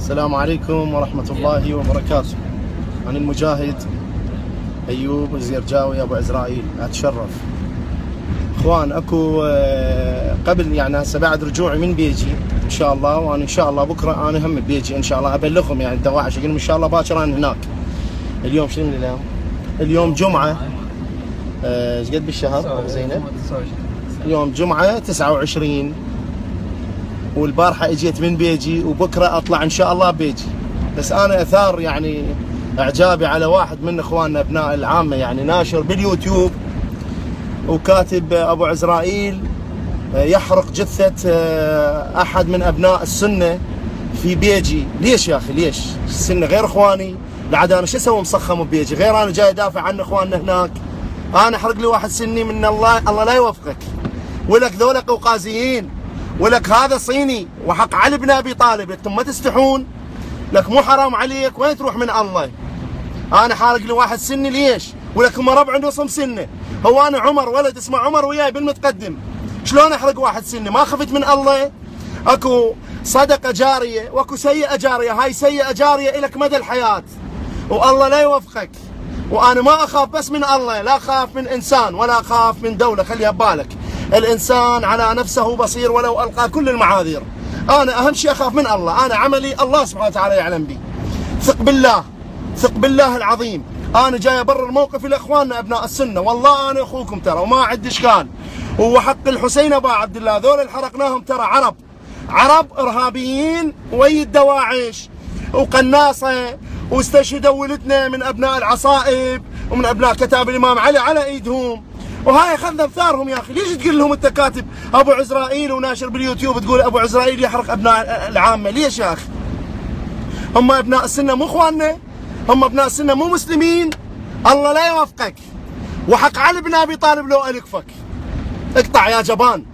السلام عليكم ورحمة الله وبركاته. أنا المجاهد أيوب الزيرجاوي أبو عزرائيل. أتشرف. إخوان أكو آه، قبل يعني هسه بعد رجوعي من بيجي إن شاء الله وأنا إن شاء الله بكرة أنا هم بيجي إن شاء الله أبلغهم يعني الدواعش أقول لهم إن شاء الله باكر أنا هناك. اليوم شنو اليوم؟ اليوم جمعة. آه، إيش قد بالشهر؟ أبو زينب؟ يوم جمعة 29 والبارحة إجيت من بيجي وبكرة أطلع إن شاء الله بيجي. بس أنا أثار يعني إعجابي على واحد من إخواننا أبناء العامة يعني ناشر باليوتيوب وكاتب أبو عزرائيل يحرق جثة آه، أحد من أبناء السنة في بيجي. ليش يا أخي؟ ليش؟ السنة غير إخواني. بعد أنا شو أسوي مصخم ببيجي غير أنا جاي أدافع عن إخواننا هناك. أنا أحرق لي واحد سني من الله. الله لا يوفقك. ولك ذولا قوقازيين ولك هذا صيني وحق علي بن أبي طالب أنتم ما تستحون؟ لك مو حرام عليك وين تروح من الله؟ أنا حارق لي واحد سني ليش؟ ولك هم ربع نصهم سنة. هو أنا عمر ولد اسمه عمر وياي بالمتقدم. شلون أحرق واحد سني؟ ما خفت من الله؟ أكو صدقة جارية وأكو سيئة جارية. هاي سيئة جارية إلك مدى الحياة. والله لا يوفقك. وأنا ما أخاف بس من الله لا أخاف من إنسان ولا أخاف من دولة. خليها ببالك. الإنسان على نفسه بصير ولو ألقى كل المعاذير. أنا أهم شيء أخاف من الله. أنا عملي الله سبحانه وتعالى يعلم بي. ثق بالله. ثق بالله العظيم. أنا جاي أبرر موقفي لإخواننا أبناء السنة. والله أنا أخوكم ترى وما عندي إشكال. هو حق الحسين أبا عبد الله. ذول اللي حرقناهم ترى عرب. عرب إرهابيين وي الدواعش وقناصة. واستشهدوا ولدنا من أبناء العصائب. ومن أبناء كتاب الإمام علي على إيدهم. وهاي اخذنا بثارهم يا أخي. ليش تقول لهم أنت كاتب أبو عزرائيل وناشر باليوتيوب تقول أبو عزرائيل يحرق أبناء العامة؟ ليش يا أخي؟ هم أبناء السنة مو إخواننا. هم أبناء السنة مو مسلمين. الله لا يوفقك وحق علي بن أبي طالب لو الكفك اقطع يا جبان.